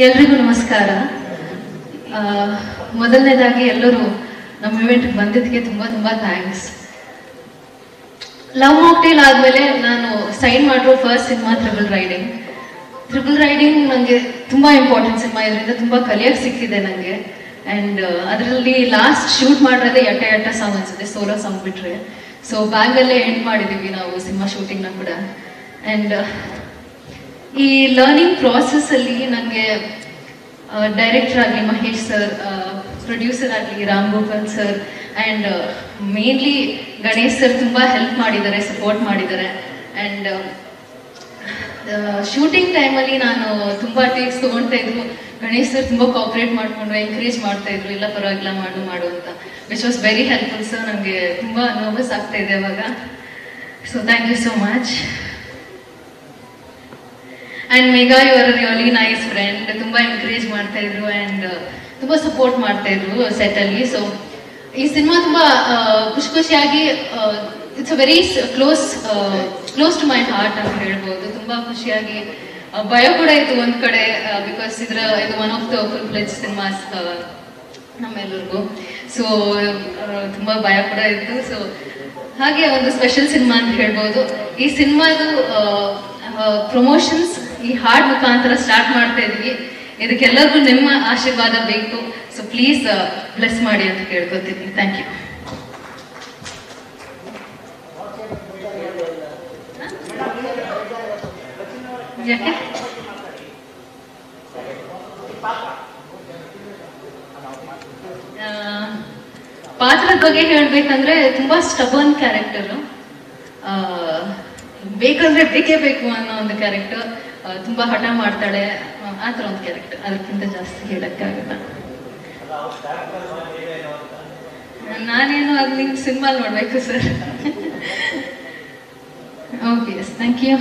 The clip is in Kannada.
ಎಲ್ರಿಗೂ ನಮಸ್ಕಾರ. ಮೊದಲನೇದಾಗಿ ಎಲ್ಲರೂ ನಮ್ಮ ಇವೆಂಟ್ಗೆ ಬಂದಿದ್ದಕ್ಕೆ ತುಂಬ ತುಂಬ ಥ್ಯಾಂಕ್ಸ್ ಲವ್ ಮಾಕ್ಟೇಲ್ ಆದಮೇಲೆ ನಾನು ಸೈನ್ ಮಾಡಿರೋ first cinema triple riding triple riding ನನಗೆ ತುಂಬ ಇಂಪಾರ್ಟೆಂಟ್ ಸಿನಿಮಾ ಇದರಿಂದ ತುಂಬ ಕಲಿಯೋಕ್ಕೆ ಸಿಕ್ಕಿದೆ ನನಗೆ ಆ್ಯಂಡ್ ಅದರಲ್ಲಿ ಲಾಸ್ಟ್ ಶೂಟ್ ಮಾಡಿರೋದೇ ಎಟ್ಟ ಎಟ್ಟ ಸಾಂಗ್ ಅನ್ಸುತ್ತೆ ಸೋಲೋ ಸಾಂಗ್ ಬಿಟ್ರೆ. ಸೊ ಬ್ಯಾಂಗಲ್ಲೇ ಎಂಡ್ ಮಾಡಿದ್ದೀವಿ ನಾವು ಸಿನಿಮಾ ಶೂಟಿಂಗ್ನ ಕೂಡ. ಆ್ಯಂಡ್ ಈ ಲರ್ನಿಂಗ್ ಪ್ರಾಸೆಸ್ ಅಲ್ಲಿ ನನಗೆ ಡೈರೆಕ್ಟರ್ ಆಗಲಿ ಮಹೇಶ್ ಸರ್ ಪ್ರೊಡ್ಯೂಸರ್ ಆಗಲಿ Ram Gopal sir and mainly Ganesh sir ತುಂಬ ಹೆಲ್ಪ್ ಮಾಡಿದ್ದಾರೆ ಸಪೋರ್ಟ್ ಮಾಡಿದ್ದಾರೆ. ಆ್ಯಂಡ್ ಶೂಟಿಂಗ್ ಟೈಮಲ್ಲಿ ನಾನು ತುಂಬ ಟೇಕ್ಸ್ ತೊಗೊಳ್ತಾ ಇದ್ರು. ಗಣೇಶ್ ಸರ್ ತುಂಬ ಕಾಪ್ರೇಟ್ ಮಾಡಿಕೊಂಡು ಎಂಕರೇಜ್ ಮಾಡ್ತಾ ಇದ್ರು. ಇಲ್ಲ ಪರವಾಗಿಲ್ಲ, ಮಾಡು ಮಾಡು ಅಂತ. Which was very helpful sir ನನಗೆ ತುಂಬ ನರ್ವಸ್ ಆಗ್ತಾ ಇದೆ ಅವಾಗ. So thank you so much and Megha you are really nice friend ತುಂಬ ಎನ್ಕರೇಜ್ ಮಾಡ್ತಾ ಇದ್ರು ಆ್ಯಂಡ್ ತುಂಬ ಸಪೋರ್ಟ್ ಮಾಡ್ತಾ ಇದ್ರು ಸೆಟ್ ಅಲ್ಲಿ. ಸೊ ಈ ಸಿನಿಮಾ ತುಂಬಾ ಖುಷಿ ಖುಷಿಯಾಗಿ it's a very close close to my heart ಅಂತ ಹೇಳ್ಬೋದು. ತುಂಬ ಖುಷಿಯಾಗಿ ಭಯ ಕೂಡ ಇತ್ತು ಒಂದು ಕಡೆ ಬಿಕಾಸ್ ಇದ್ರ, ಇದು one of the full fledge cinemas ನಮ್ಮೆಲ್ಲರಿಗೂ ಸೊ ತುಂಬಾ ಭಯ ಕೂಡ ಇತ್ತು. ಸೊ ಹಾಗೆ ಒಂದು ಸ್ಪೆಷಲ್ ಸಿನಿಮಾ ಅಂತ ಹೇಳ್ಬೋದು. ಈ ಸಿನಿಮಾದು ಪ್ರಮೋಷನ್ಸ್ ಈ ಹಾಡ್ ಮುಖಾಂತರ ಸ್ಟಾರ್ಟ್ ಮಾಡ್ತಾ ಇದೀವಿ. ಇದಕ್ಕೆಲ್ಲರಿಗೂ ನಿಮ್ಮ ಆಶೀರ್ವಾದ ಬೇಕು. ಸೊ ಪ್ಲೀಸ್ ಬ್ಲೆಸ್ ಮಾಡಿ ಅಂತ ಕೇಳ್ಕೊತೀನಿ ಥ್ಯಾಂಕ್ ಯು ಯಾಕೆ? ಪಾತ್ರದ ಬಗ್ಗೆ ಹೇಳ್ಬೇಕಂದ್ರೆ ತುಂಬಾ ಸ್ಟಬನ್ ಕ್ಯಾರೆಕ್ಟರ್ ಬೇಕಂದ್ರೆ ಬೇಕೇ ಬೇಕು ಅನ್ನೋ ಒಂದು ಕ್ಯಾರೆಕ್ಟರ್ ತುಂಬಾ ಹಠ ಮಾಡ್ತಾಳೆ. ಆ, ಒಂದು ಕ್ಯಾರೆಕ್ಟರ್ ಅದಕ್ಕಿಂತ ಜಾಸ್ತಿ ಹೇಳಕ್ಕಾಗಲ್ಲ ನಾನೇನು ಅಲ್ಲಿ ಸಿನಿಮಾ ನೋಡ್ಬೇಕು sir? Okay yes thank you